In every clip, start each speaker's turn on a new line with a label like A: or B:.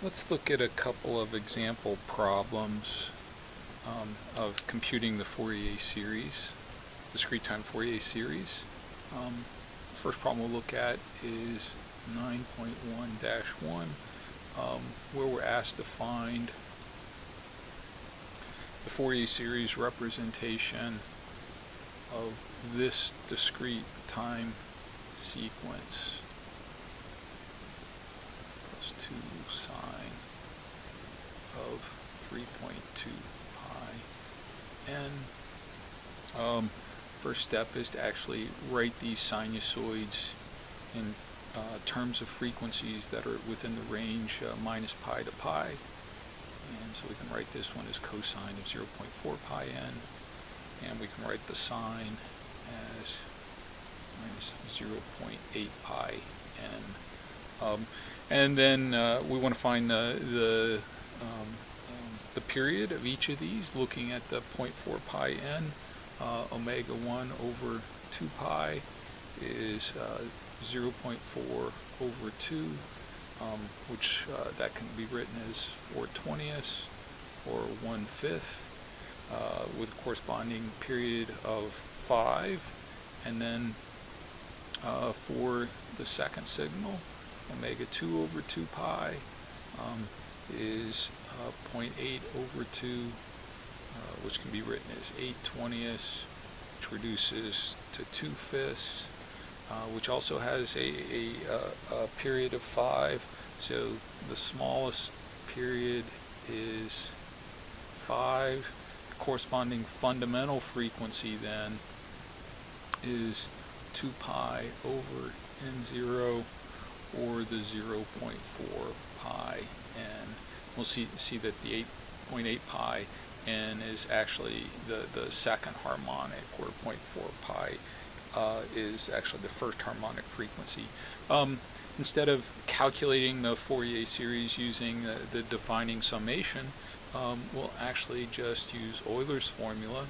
A: Let's look at a couple of example problems um, of computing the Fourier series, discrete time Fourier series. Um, first problem we'll look at is 9.1-1 um, where we're asked to find the Fourier series representation of this discrete time sequence. 2 sine of 3.2 pi n. Um, first step is to actually write these sinusoids in uh, terms of frequencies that are within the range uh, minus pi to pi. And so we can write this one as cosine of 0.4 pi n. And we can write the sine as minus 0.8 pi n. Um, and then uh, we want to find the, the, um, the period of each of these, looking at the 0.4 pi n. Uh, omega 1 over 2 pi is uh, 0.4 over 2, um, which uh, that can be written as 4 20ths or 1 fifth, uh, with corresponding period of 5. And then uh, for the second signal, omega 2 over 2 pi um, is uh, 0.8 over 2, uh, which can be written as 8 20ths, which reduces to 2 fifths, uh, which also has a, a, a, period of 5. So the smallest period is 5. The corresponding fundamental frequency then is 2 pi over n0 or the 0.4 pi n. We'll see, see that the 8.8 pi n is actually the, the second harmonic, where 0.4 pi uh, is actually the first harmonic frequency. Um, instead of calculating the Fourier series using the, the defining summation, um, we'll actually just use Euler's formula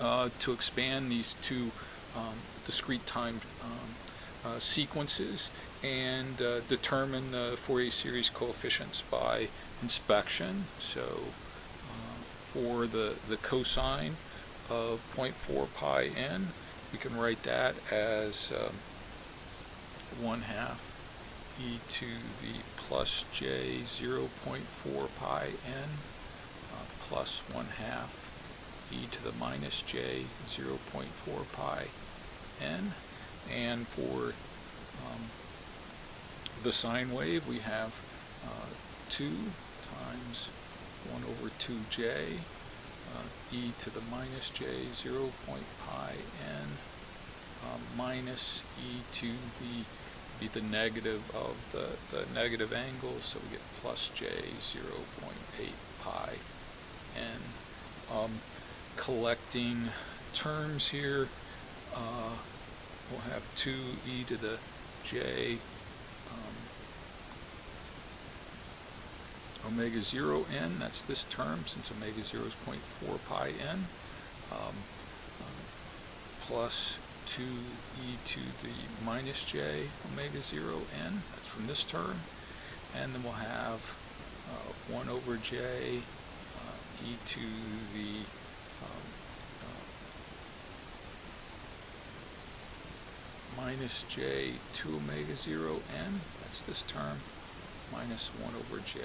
A: uh, to expand these two um, discrete time um, uh, sequences and uh, determine the Fourier series coefficients by inspection. So uh, for the, the cosine of 0.4 pi n, we can write that as um, 1 half e to the plus j 0.4 pi n uh, plus 1 half e to the minus j 0.4 pi n and for um, the sine wave we have uh, 2 times 1 over 2j uh, e to the minus j 0 point pi n uh, minus e to the be the negative of the, the negative angle so we get plus j 0 0.8 pi n. Um, collecting terms here uh, we'll have 2e to the j um, omega 0 n, that's this term, since omega 0 is 0.4 pi n, um, plus 2e to the minus j omega 0 n, that's from this term, and then we'll have uh, 1 over j uh, e to the um, minus j 2 omega 0 n, that's this term, minus 1 over j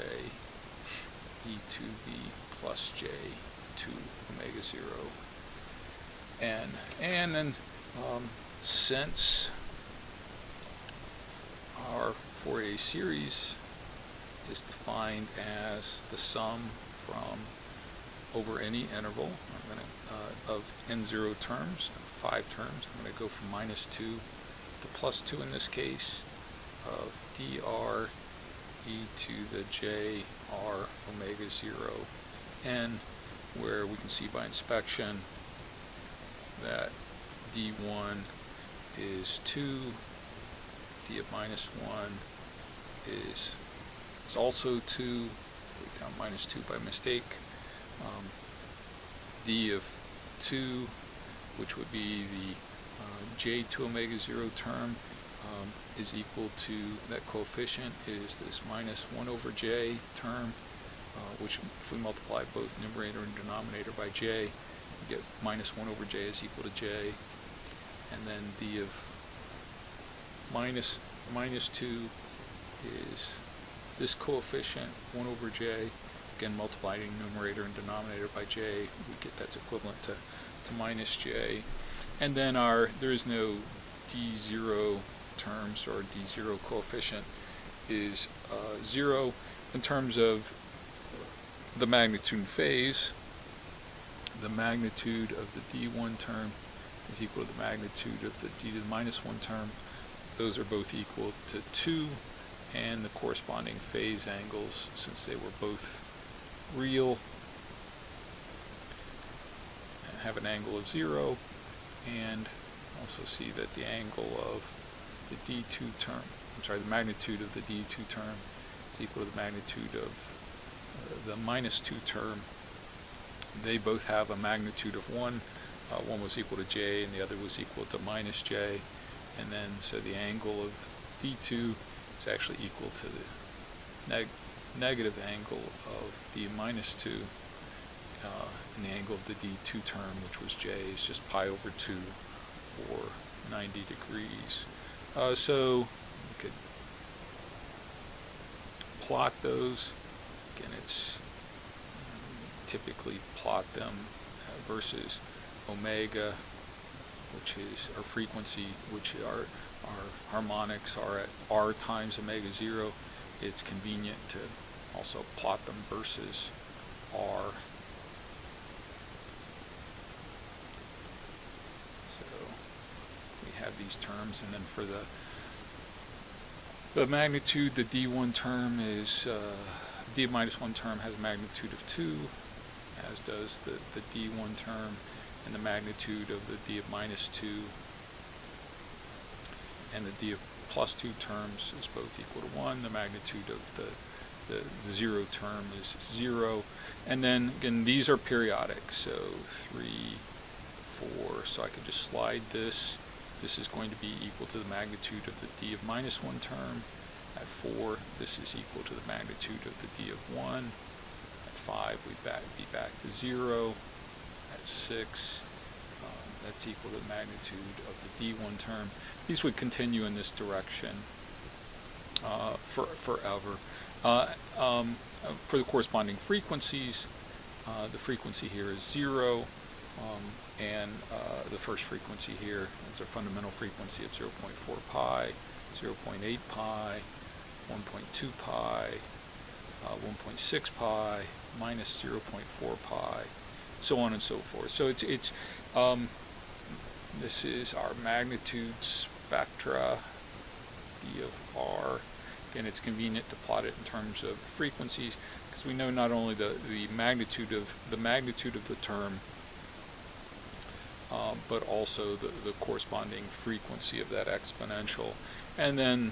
A: e to the plus j 2 omega 0 n. And then um, since our Fourier series is defined as the sum from over any interval gonna, uh, of n0 terms, five terms. I'm going to go from minus 2 the plus 2 in this case of dr e to the j r omega 0 n where we can see by inspection that d1 is 2 d of minus 1 is it's also 2 we count minus 2 by mistake. Um, d of 2 which would be the J2 omega 0 term um, is equal to, that coefficient is this minus 1 over j term, uh, which if we multiply both numerator and denominator by j, we get minus 1 over j is equal to j, and then d of minus, minus 2 is this coefficient, 1 over j, again multiplying numerator and denominator by j, we get that's equivalent to, to minus j. And then our, there is no d0 terms or d0 coefficient is uh, 0 in terms of the magnitude and phase. The magnitude of the d1 term is equal to the magnitude of the d to the minus 1 term. Those are both equal to 2 and the corresponding phase angles since they were both real have an angle of 0 and also see that the angle of the d2 term, I'm sorry, the magnitude of the d2 term is equal to the magnitude of uh, the minus 2 term. They both have a magnitude of 1. Uh, one was equal to j and the other was equal to minus j. And then, so the angle of d2 is actually equal to the neg negative angle of d minus 2 uh, and the angle of the d2 term, which was j, is just pi over 2 or 90 degrees. Uh, so we could plot those. Again, it's typically plot them uh, versus omega, which is our frequency, which are our harmonics are at r times omega 0. It's convenient to also plot them versus r. have these terms and then for the the magnitude the d1 term is uh, d minus 1 term has a magnitude of 2 as does the, the d1 term and the magnitude of the d of minus 2 and the d of plus 2 terms is both equal to 1 the magnitude of the the, 0 term is 0 and then again these are periodic so 3 4 so I could just slide this this is going to be equal to the magnitude of the d of minus 1 term. At 4, this is equal to the magnitude of the d of 1. At 5, we'd back, be back to 0. At 6, um, that's equal to the magnitude of the d1 term. These would continue in this direction uh, for, forever. Uh, um, for the corresponding frequencies, uh, the frequency here is 0. Um, and uh, the first frequency here is a fundamental frequency of 0.4 pi, 0.8 pi, 1.2 pi, uh, 1.6 pi, minus 0.4 pi, so on and so forth. So it's it's um, this is our magnitude spectra, d of r. Again, it's convenient to plot it in terms of frequencies because we know not only the the magnitude of the magnitude of the term um, but also the, the corresponding frequency of that exponential. And then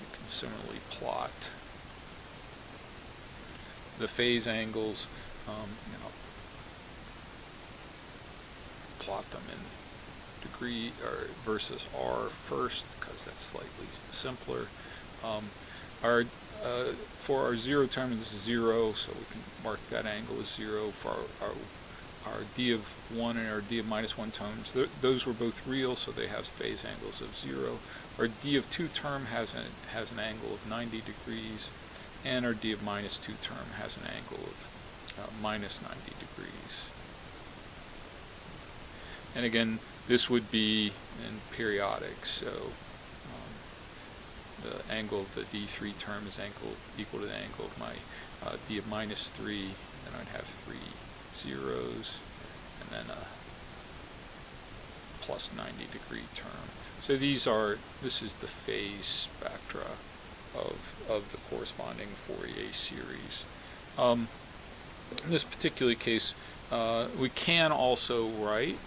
A: you can similarly plot the phase angles, um, you know, plot them in degree or versus r first because that's slightly simpler. Um, our uh, for our zero term, this is zero, so we can mark that angle as zero. For our, our our d of 1 and our d of minus 1 terms, th those were both real, so they have phase angles of 0. Our d of 2 term has an, has an angle of 90 degrees, and our d of minus 2 term has an angle of uh, minus 90 degrees. And again, this would be in periodic, so um, the angle of the d3 term is angle equal to the angle of my uh, d of minus 3, and I'd have 3 zeros, and then a plus 90 degree term. So these are, this is the phase spectra of, of the corresponding Fourier series. Um, in this particular case, uh, we can also write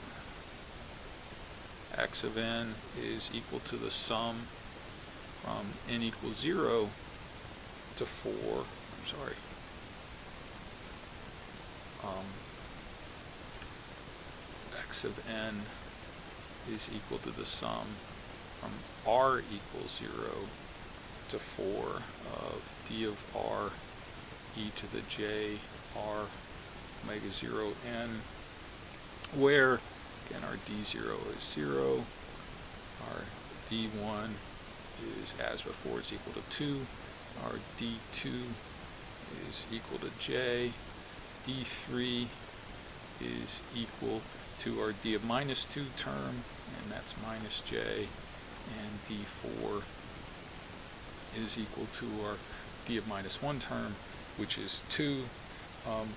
A: x of n is equal to the sum from n equals 0 to 4, I'm sorry, um, of n is equal to the sum from r equals 0 to 4 of d of r e to the j r omega 0 n, where, again, our d0 is 0, our d1 is, as before, is equal to 2, our d2 is equal to j, d3 is equal to our d of minus 2 term, and that's minus j, and d4 is equal to our d of minus 1 term, which is 2. Um,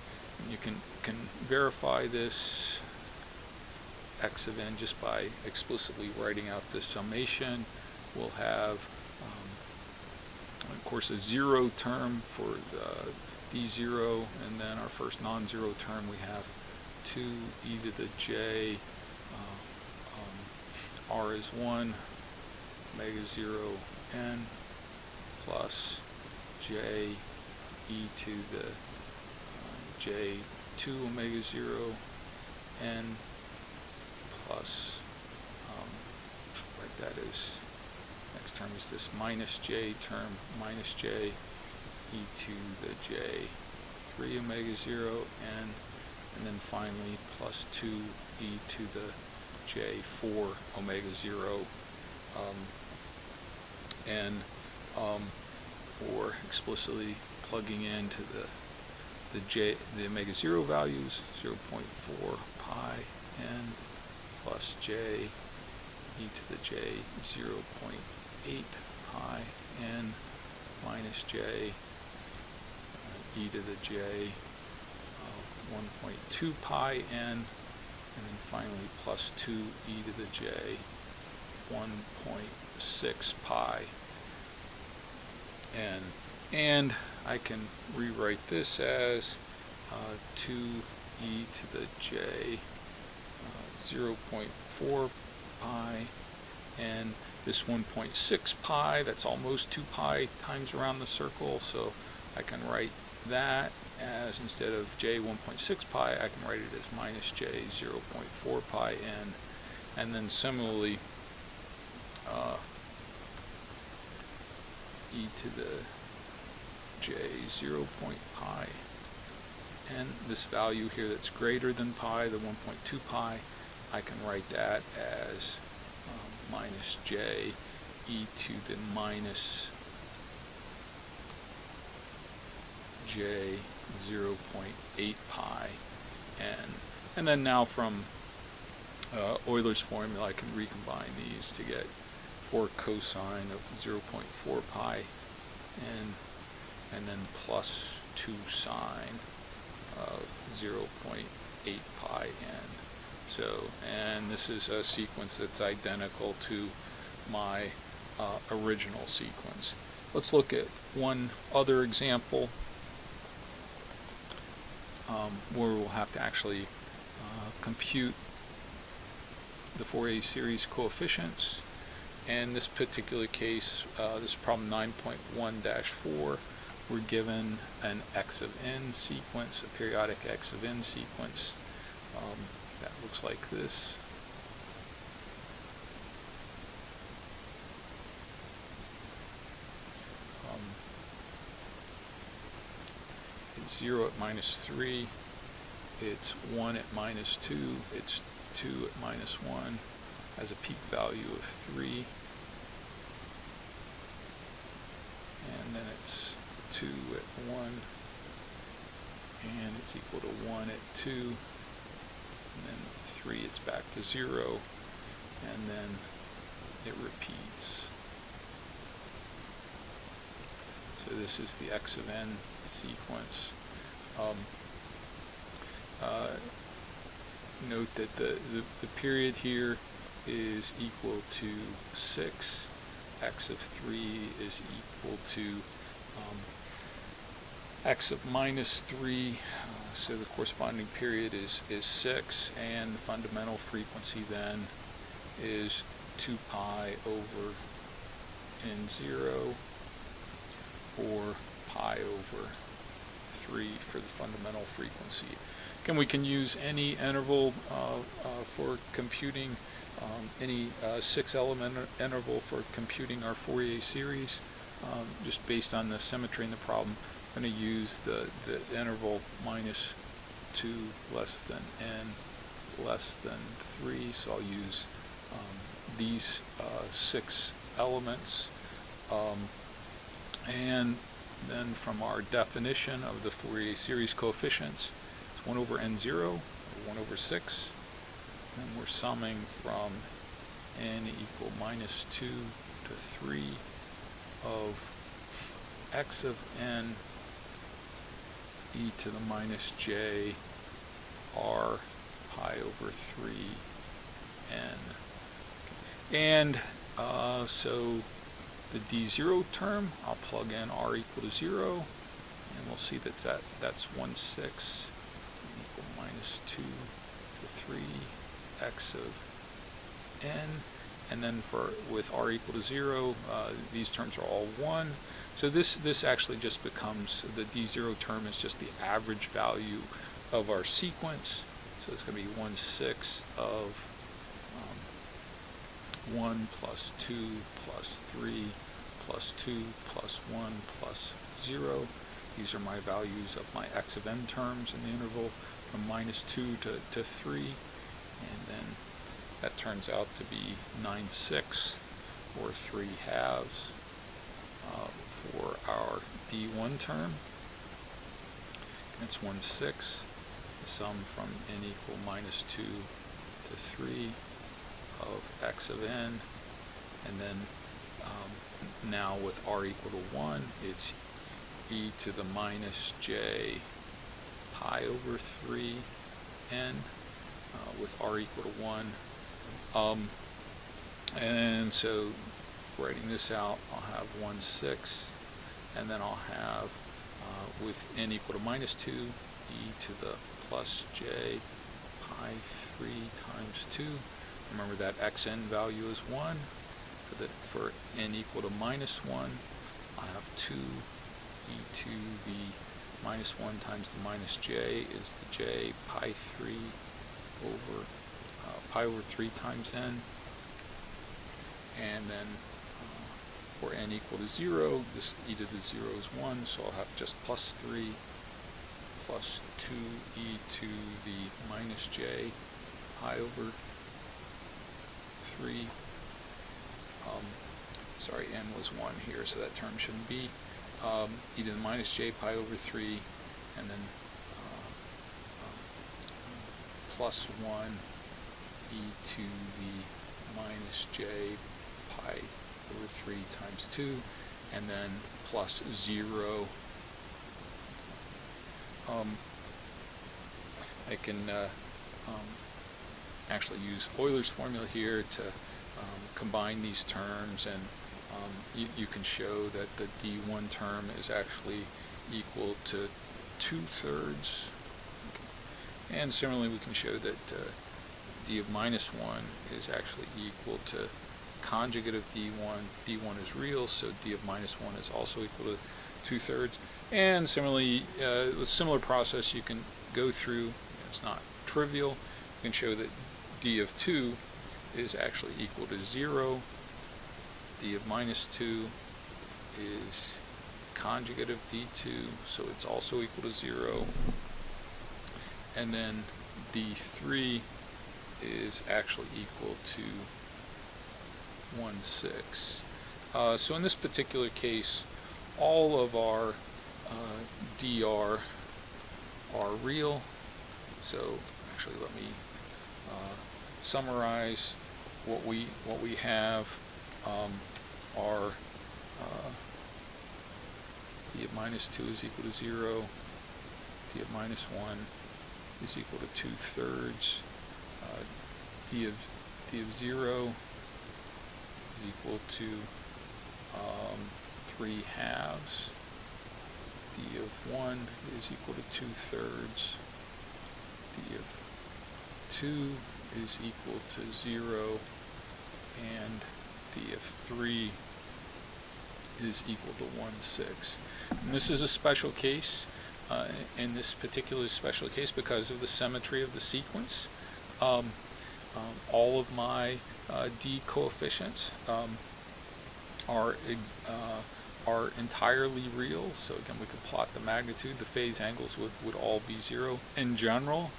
A: you can, can verify this x of n just by explicitly writing out the summation. We'll have, um, of course, a zero term for the d0, and then our first non-zero term we have 2 e to the j, uh, um, r is 1, omega 0 n, plus j e to the uh, j 2 omega 0 n plus, um, that is, next term is this minus j term, minus j e to the j 3 omega 0 n, and then finally plus 2 e to the j 4 omega 0 um, n, um, or explicitly plugging into the the j the omega 0 values 0 0.4 pi n plus j e to the j 0 0.8 pi n minus j uh, e to the j 1.2 pi n and then finally plus 2 e to the j 1.6 pi. N and I can rewrite this as uh, 2e to the j uh, 0.4 pi and this 1.6 pi that's almost 2 pi times around the circle so I can write that as instead of j 1.6 pi I can write it as minus j 0.4 pi n. And then similarly uh, e to the j 0 pi and this value here that's greater than pi, the 1.2 pi, I can write that as um, minus j e to the minus j 0.8 pi n. And then now from uh, Euler's formula I can recombine these to get 4 cosine of 0.4 pi n and then plus 2 sine of 0.8 pi n. So, and this is a sequence that's identical to my uh, original sequence. Let's look at one other example um, where we'll have to actually uh, compute the Fourier series coefficients. In this particular case, uh, this is problem 9.1-4 we're given an x of n sequence, a periodic x of n sequence um, that looks like this. Um, it's 0 at minus 3, it's 1 at minus 2, it's 2 at minus 1, has a peak value of 3, and then it's 2 at 1, and it's equal to 1 at 2, and then 3 it's back to 0, and then it repeats. So this is the x of n sequence. Um, uh, note that the, the, the period here is equal to 6, x of 3 is equal to um, x of minus 3, uh, so the corresponding period is, is 6, and the fundamental frequency then is 2 pi over n0, or pi over 3 for the fundamental frequency. Again, we can use any interval uh, uh, for computing, um, any uh, six element interval for computing our Fourier series, um, just based on the symmetry in the problem. I'm going to use the, the interval minus 2 less than n less than 3, so I'll use um, these uh, six elements. Um, and then from our definition of the Fourier series coefficients, it's 1 over n0, or 1 over 6. And we're summing from n equal minus 2 to 3 of x of n e to the minus j r pi over 3 n. And uh, so the d0 term, I'll plug in r equal to 0, and we'll see that's that that's 1 6 equal minus 2 to 3 x of n. And then for with r equal to 0, uh, these terms are all 1. So this, this actually just becomes, the d0 term is just the average value of our sequence. So it's going to be 1 sixth of um, 1 plus 2 plus 3 plus 2 plus 1 plus 0. These are my values of my x of n terms in the interval from minus 2 to, to 3. And then that turns out to be 9 sixths or 3 halves uh, for our d1 term. It's 1 sixth the sum from n equal minus 2 to 3 of x of n, and then um, now with r equal to 1, it's e to the minus j pi over 3 n uh, with r equal to 1. Um, and so writing this out, I'll have 1 6, and then I'll have uh, with n equal to minus 2, e to the plus j pi 3 times 2. Remember that xn value is 1. For, the, for n equal to minus 1, I have 2 e to the minus 1 times the minus j is the j pi 3 over uh, pi over 3 times n. And then uh, for n equal to 0, this e to the 0 is 1, so I'll have just plus 3 plus 2e to the minus j pi over 3. Um, sorry, n was 1 here, so that term shouldn't be. Um, e to the minus j pi over 3, and then uh, um, plus 1 e to the minus j pi over 3 times 2, and then plus 0 um, I can uh, um, actually use Euler's formula here to um, combine these terms and um, you, you, can show that the D1 term is actually equal to two-thirds. And similarly we can show that uh, D of minus 1 is actually equal to conjugate of D1. D1 is real, so D of minus 1 is also equal to two-thirds. And similarly, uh, with similar process, you can go through, it's not trivial, you can show that d of 2 is actually equal to 0, d of minus 2 is conjugate of d2, so it's also equal to 0, and then d3 is actually equal to 1 6. Uh, so in this particular case, all of our uh, dr are real. So actually, let me uh, summarize what we what we have um, are uh, d of minus 2 is equal to 0, d of minus 1 is equal to 2 thirds, uh, d of d of 0 is equal to um, 3 halves, d of 1 is equal to 2 thirds, d of 2 is equal to 0, and d of 3 is equal to 1 6. And this is a special case. uh, in this particular special case because of the symmetry of the sequence. Um, um, all of my uh, D coefficients um, are uh, are entirely real. So again, we could plot the magnitude. The phase angles would, would all be zero. In general,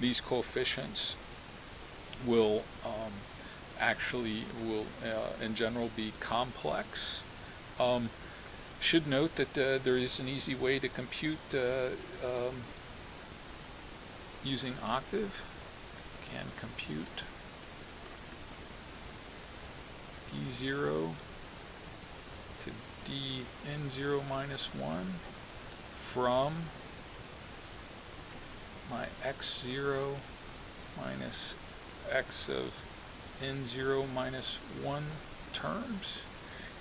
A: these coefficients will um, actually will uh, in general be complex. Um, should note that uh, there is an easy way to compute uh, um, using octave. Can compute d0 to dn0 minus 1 from my x0 minus x of n0 minus 1 terms.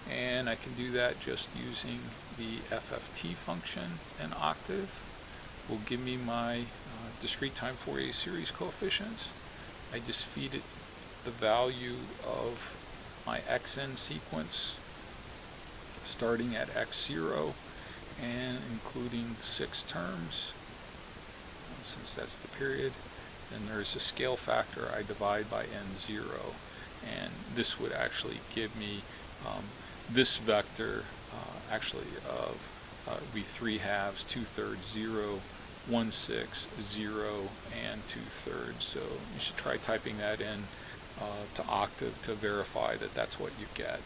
A: And I can do that just using the FFT function in octave. Will give me my uh, discrete time Fourier series coefficients. I just feed it the value of my xn sequence starting at x0 and including six terms. Since that's the period then there's a scale factor I divide by n0 and this would actually give me um, this vector uh, actually of uh, be 3 halves, 2 thirds, 0, 1 6, 0, and 2 thirds. So you should try typing that in uh, to Octave to verify that that's what you get.